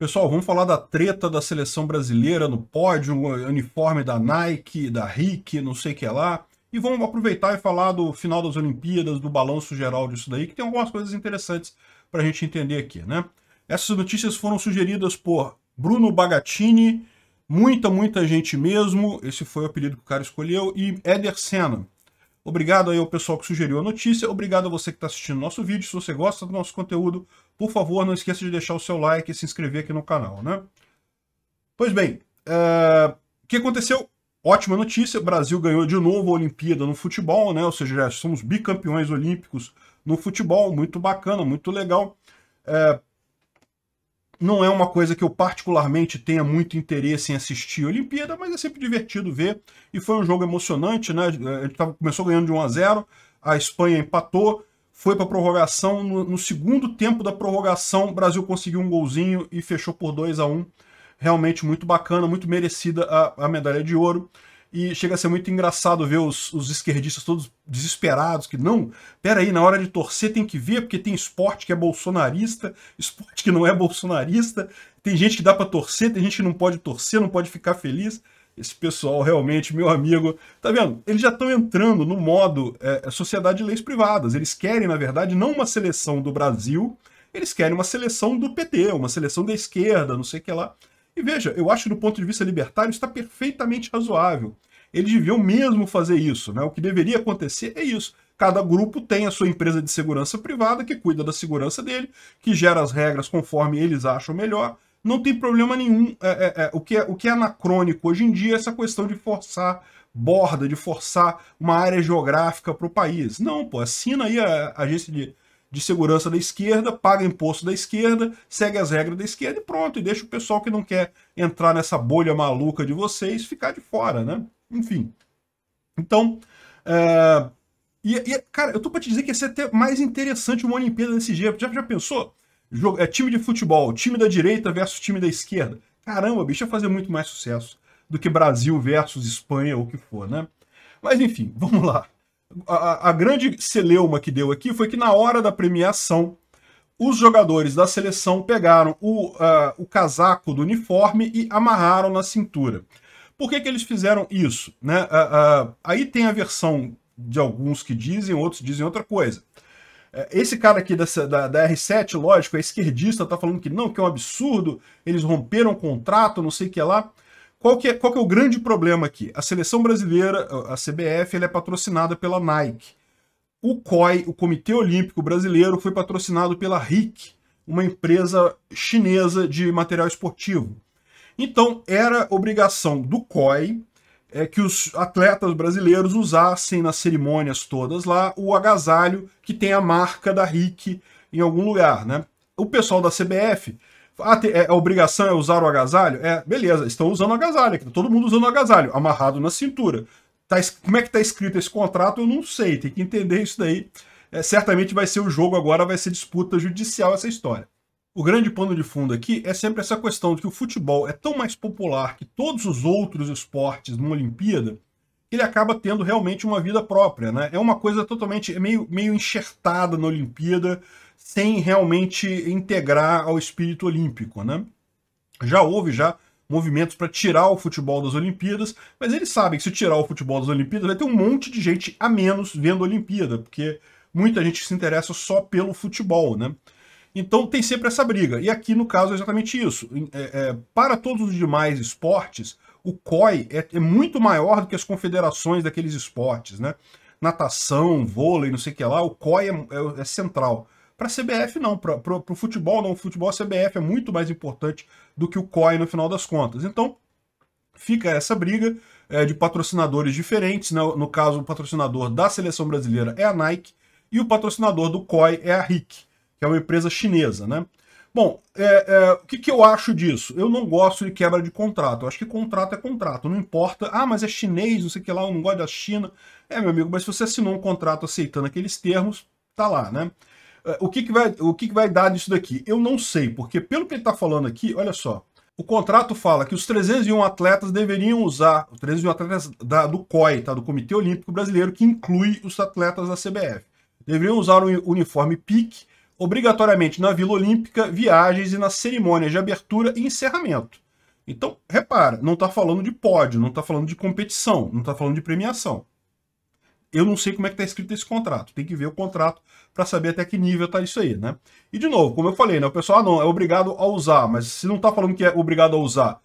Pessoal, vamos falar da treta da seleção brasileira no pódio, uniforme da Nike, da Rick, não sei o que lá. E vamos aproveitar e falar do final das Olimpíadas, do balanço geral disso daí, que tem algumas coisas interessantes para a gente entender aqui, né? Essas notícias foram sugeridas por Bruno Bagatini, muita, muita gente mesmo, esse foi o apelido que o cara escolheu, e Eder Senna. Obrigado aí ao pessoal que sugeriu a notícia, obrigado a você que está assistindo nosso vídeo, se você gosta do nosso conteúdo, por favor, não esqueça de deixar o seu like e se inscrever aqui no canal, né? Pois bem, uh, o que aconteceu? Ótima notícia, o Brasil ganhou de novo a Olimpíada no futebol, né? Ou seja, já somos bicampeões olímpicos no futebol, muito bacana, muito legal. Uh, não é uma coisa que eu particularmente tenha muito interesse em assistir a Olimpíada, mas é sempre divertido ver. E foi um jogo emocionante, né? A gente começou ganhando de 1 a 0 a Espanha empatou, foi para prorrogação. No, no, segundo tempo da prorrogação, o Brasil conseguiu um golzinho e fechou por 2 a 1 Realmente muito bacana, muito merecida a, a medalha de ouro. E chega a ser muito engraçado ver os, os esquerdistas todos desesperados, que não, peraí, na hora de torcer tem que ver, porque tem esporte que é bolsonarista, esporte que não é bolsonarista, tem gente que dá para torcer, tem gente que não pode torcer, não pode ficar feliz. Esse pessoal realmente, meu amigo, tá vendo? Eles já estão entrando no modo é, é, sociedade de leis privadas. Eles querem, na verdade, não uma seleção do Brasil, eles querem uma seleção do PT, uma seleção da esquerda, não sei o que lá. E veja, eu acho do ponto de vista libertário está perfeitamente razoável. Eles deviam mesmo fazer isso, né? O que deveria acontecer é isso. Cada grupo tem a sua empresa de segurança privada que cuida da segurança dele, que gera as regras conforme eles acham melhor, não tem problema nenhum. É, é, é, o, que é, o que é anacrônico hoje em dia é essa questão de forçar borda, de forçar uma área geográfica para o país. Não, pô, assina aí a, a agência de, de segurança da esquerda, paga imposto da esquerda, segue as regras da esquerda e pronto, e deixa o pessoal que não quer entrar nessa bolha maluca de vocês ficar de fora, né? Enfim. Então, é... e, e, cara, eu tô para te dizer que ia ser até mais interessante uma Olimpíada desse jeito. Já, já pensou? é, time de futebol, time da direita versus time da esquerda. Caramba, bicho, ia fazer muito mais sucesso do que Brasil versus Espanha ou o que for, né? Mas enfim, vamos lá. A, a, grande celeuma que deu aqui foi que na hora da premiação, os jogadores da seleção pegaram o, uh, o casaco do uniforme e amarraram na cintura. Por que, que eles fizeram isso? Né? Uh, uh, aí tem a versão de alguns que dizem, outros dizem outra coisa. É, esse cara aqui dessa, da, da, R7, lógico, é esquerdista, tá falando que não, que é um absurdo, eles romperam o contrato, não sei o que lá. Qual que, é, qual que é o grande problema aqui? A seleção brasileira, a CBF, ela é patrocinada pela Nike. O COI, o Comitê Olímpico Brasileiro, foi patrocinado pela RIC, uma empresa chinesa de material esportivo. Então, era obrigação do COI é que os atletas brasileiros usassem nas cerimônias todas lá o agasalho que tem a marca da RIC em algum lugar, né? O pessoal da CBF, ah, é, a obrigação é usar o agasalho? É, beleza, estão usando o agasalho, tá todo mundo usando o agasalho, amarrado na cintura. Tá, como é que está escrito esse contrato, eu não sei, tem que entender isso daí. É, certamente vai ser o jogo agora, vai ser disputa judicial essa história. O grande pano de fundo aqui é sempre essa questão de que o futebol é tão mais popular que todos os outros esportes numa Olimpíada ele acaba tendo realmente uma vida própria, né? É uma coisa totalmente é meio, meio enxertada na Olimpíada sem realmente integrar ao espírito olímpico, né? Já houve já movimentos para tirar o futebol das Olimpíadas, mas eles sabem que se tirar o futebol das Olimpíadas vai ter um monte de gente a menos vendo a Olimpíada, porque muita gente se interessa só pelo futebol, né? Então tem sempre essa briga. E aqui, no caso, é exatamente isso. É, é, para todos os demais esportes, o COI é, é, muito maior do que as confederações daqueles esportes, né? Natação, vôlei, não sei o que lá, o COI é, é, é central. Para a CBF, não. Para o futebol, não. O futebol, a CBF é muito mais importante do que o COI no final das contas. Então, fica essa briga é, de patrocinadores diferentes. Né? No caso, o patrocinador da seleção brasileira é a Nike e o patrocinador do COI é a RIC que é uma empresa chinesa, né? Bom, é, é, o que, que, eu acho disso? Eu não gosto de quebra de contrato. Eu acho que contrato é contrato. Não importa, ah, mas é chinês, não sei o que lá, eu não gosto da China. É, meu amigo, mas se você assinou um contrato aceitando aqueles termos, tá lá, né? É, o que, que, vai, o que, que vai dar disso daqui? Eu não sei, porque pelo que ele está falando aqui, olha só. O contrato fala que os 301 atletas deveriam usar, os 301 atletas da, do COI, tá, do Comitê Olímpico Brasileiro, que inclui os atletas da CBF, deveriam usar o uniforme PIC obrigatoriamente na Vila Olímpica, viagens e nas cerimônias de abertura e encerramento. Então, repara, não está falando de pódio, não está falando de competição, não está falando de premiação. Eu não sei como é que está escrito esse contrato. Tem que ver o contrato para saber até que nível está isso aí, né? E de novo, como eu falei, né? O pessoal ah, não é obrigado a usar, mas se não está falando que é obrigado a usar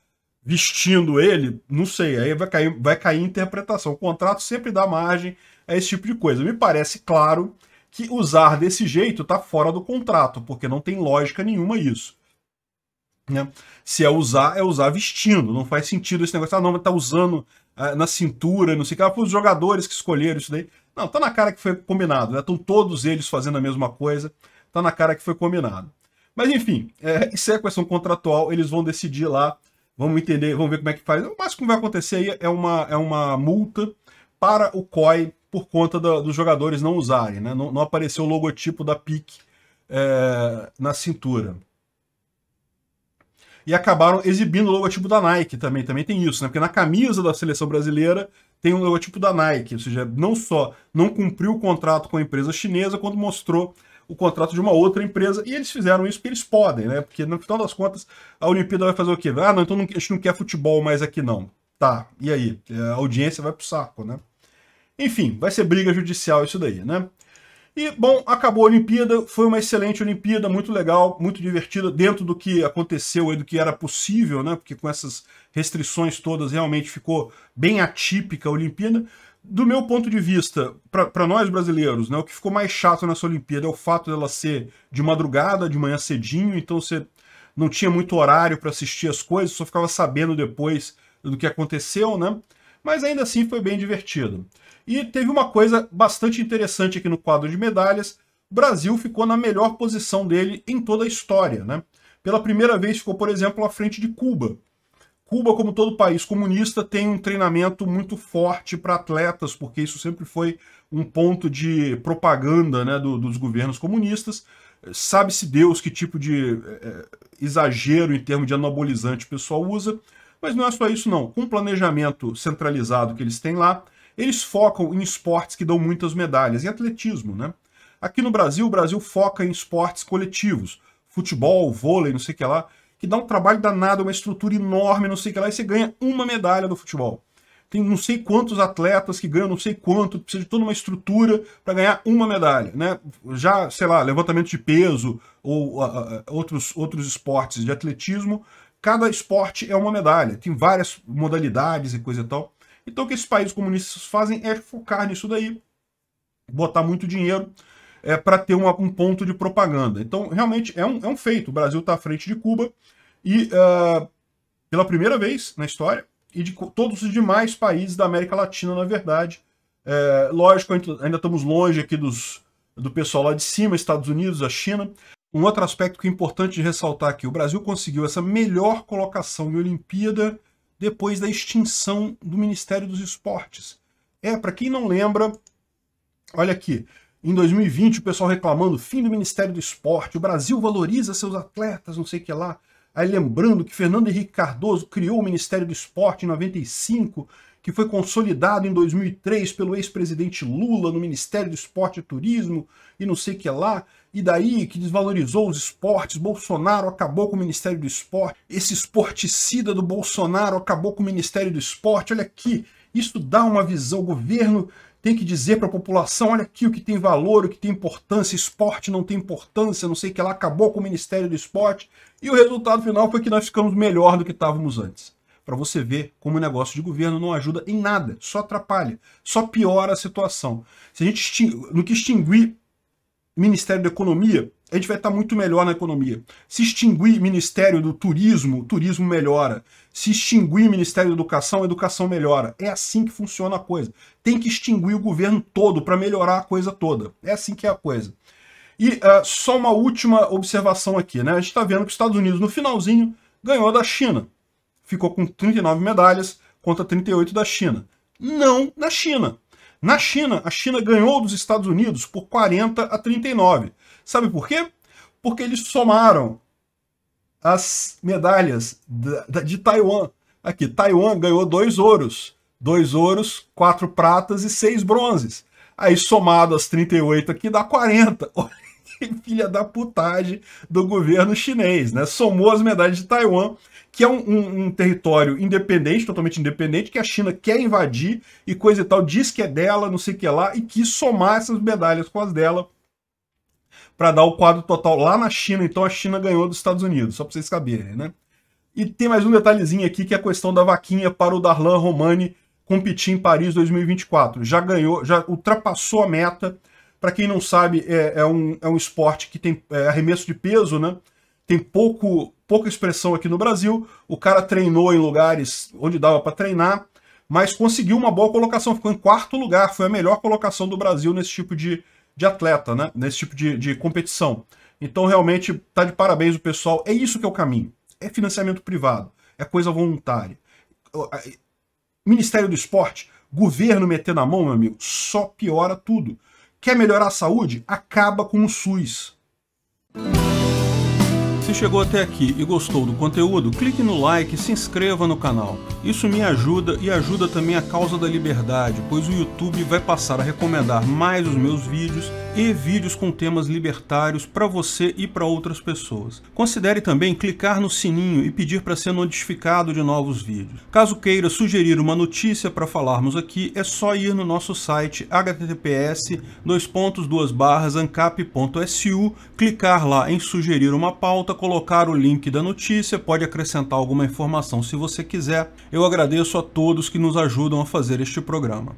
vestindo ele, não sei, aí vai cair, vai cair interpretação. O contrato sempre dá margem a esse tipo de coisa. Me parece claro que usar desse jeito está fora do contrato, porque não tem lógica nenhuma isso. Né? Se é usar, é usar vestindo. Não faz sentido esse negócio. Ah, não, mas tá usando na cintura, não sei o que. Ah, os jogadores que escolheram isso daí. Não, tá na cara que foi combinado. Né? Estão todos eles fazendo a mesma coisa. Tá na cara que foi combinado. Mas enfim, é, isso é questão contratual. Eles vão decidir lá. Vamos entender, vamos ver como é que faz. O máximo que vai acontecer aí é uma, é uma multa para o COI por conta do, dos jogadores não usarem. Né? Não, não apareceu o logotipo da PIC é, na cintura e acabaram exibindo o logotipo da Nike também. Também tem isso, né? Porque na camisa da seleção brasileira tem um logotipo da Nike, ou seja, não só não cumpriu o contrato com a empresa chinesa, quanto mostrou o contrato de uma outra empresa, e eles fizeram isso porque eles podem, né? Porque no final das contas, a Olimpíada vai fazer o quê? Ah, não, então não, a gente não quer futebol mais aqui não. Tá, e aí? A audiência vai pro saco, né? Enfim, vai ser briga judicial isso daí, né? E, bom, acabou a Olimpíada, foi uma excelente Olimpíada, muito legal, muito divertida, dentro do que aconteceu e do que era possível, né? Porque com essas restrições todas, realmente ficou bem atípica a Olimpíada. Do meu ponto de vista, para nós brasileiros, né, o que ficou mais chato nessa Olimpíada é o fato dela ser de madrugada, de manhã cedinho, então você não tinha muito horário para assistir as coisas, só ficava sabendo depois do que aconteceu, né? Mas ainda assim foi bem divertido. E teve uma coisa bastante interessante aqui no quadro de medalhas. O Brasil ficou na melhor posição dele em toda a história. Né? Pela primeira vez ficou, por exemplo, à frente de Cuba. Cuba, como todo país comunista, tem um treinamento muito forte para atletas, porque isso sempre foi um ponto de propaganda né, do, dos governos comunistas. Sabe-se Deus que tipo de é, exagero em termos de anabolizante o pessoal usa, mas não é só isso não. Com o planejamento centralizado que eles têm lá, eles focam em esportes que dão muitas medalhas, em atletismo, né? Aqui no Brasil, o Brasil foca em esportes coletivos, futebol, vôlei, não sei o que lá, que dá um trabalho danado, uma estrutura enorme, não sei o que lá, e você ganha uma medalha do futebol. Tem não sei quantos atletas que ganham não sei quanto, precisa de toda uma estrutura para ganhar uma medalha, né? Já, sei lá, levantamento de peso ou uh, outros, outros esportes de atletismo, cada esporte é uma medalha, tem várias modalidades e coisa e tal. Então o que esses países comunistas fazem é focar nisso daí, botar muito dinheiro é, para ter uma, um ponto de propaganda. Então, realmente, é um, é um feito. O Brasil está à frente de Cuba e, uh, pela primeira vez na história, e de todos os demais países da América Latina, na verdade. É, lógico, ainda estamos longe aqui dos, do pessoal lá de cima, Estados Unidos, a China. Um outro aspecto que é importante de ressaltar aqui, o Brasil conseguiu essa melhor colocação em Olimpíada depois da extinção do Ministério dos Esportes. É, para quem não lembra, olha aqui, em 2020 o pessoal reclamando, fim do Ministério do Esporte, o Brasil valoriza seus atletas, não sei o que lá. Aí lembrando que Fernando Henrique Cardoso criou o Ministério do Esporte em 95, que foi consolidado em 2003 pelo ex-presidente Lula no Ministério do Esporte e Turismo e não sei o que lá, e daí que desvalorizou os esportes, Bolsonaro acabou com o Ministério do Esporte, esse esporticida do Bolsonaro acabou com o Ministério do Esporte, olha aqui, isso dá uma visão, o governo tem que dizer para a população, olha aqui o que tem valor, o que tem importância, esporte não tem importância, não sei o que lá, acabou com o Ministério do Esporte, e o resultado final foi que nós ficamos melhor do que estávamos antes. Para você ver como o negócio de governo não ajuda em nada, só atrapalha, só piora a situação. Se a gente no que extinguir Ministério da Economia, a gente vai estar muito melhor na economia. Se extinguir Ministério do Turismo, turismo melhora. Se extinguir Ministério da Educação, educação melhora. É assim que funciona a coisa. Tem que extinguir o governo todo para melhorar a coisa toda. É assim que é a coisa. E uh, só uma última observação aqui, né? A gente está vendo que os Estados Unidos, no finalzinho, ganhou da China ficou com 39 medalhas contra 38 da China. Não na China. Na China, a China ganhou dos Estados Unidos por 40 a 39. Sabe por quê? Porque eles somaram as medalhas de Taiwan. Aqui, Taiwan ganhou dois ouros. Dois ouros, quatro pratas e seis bronzes. Aí, somado as 38 aqui, dá 40. filha da putagem do governo chinês, né? Somou as medalhas de Taiwan, que é um, um, um, território independente, totalmente independente, que a China quer invadir e coisa e tal, diz que é dela, não sei o que lá, e quis somar essas medalhas com as dela para dar o quadro total lá na China. Então a China ganhou dos Estados Unidos, só para vocês saberem, né? E tem mais um detalhezinho aqui, que é a questão da vaquinha para o Darlan Romani competir em Paris 2024. Já ganhou, já ultrapassou a meta. Para quem não sabe, é, é, um, é um esporte que tem é, arremesso de peso, né? Tem pouco, pouca expressão aqui no Brasil. O cara treinou em lugares onde dava para treinar, mas conseguiu uma boa colocação. Ficou em quarto lugar. Foi a melhor colocação do Brasil nesse tipo de, de atleta, né? Nesse tipo de, de competição. Então, realmente, tá de parabéns o pessoal. É isso que é o caminho. É financiamento privado. É coisa voluntária. Ministério do Esporte, governo metendo a mão, meu amigo, só piora tudo. Quer melhorar a saúde? Acaba com o SUS. Se chegou até aqui e gostou do conteúdo, clique no like e se inscreva no canal. Isso me ajuda e ajuda também a causa da liberdade, pois o YouTube vai passar a recomendar mais os meus vídeos e vídeos com temas libertários para você e para outras pessoas. Considere também clicar no sininho e pedir para ser notificado de novos vídeos. Caso queira sugerir uma notícia para falarmos aqui, é só ir no nosso site https ancap.su, clicar lá em sugerir uma pauta, colocar o link da notícia, pode acrescentar alguma informação se você quiser. Eu agradeço a todos que nos ajudam a fazer este programa.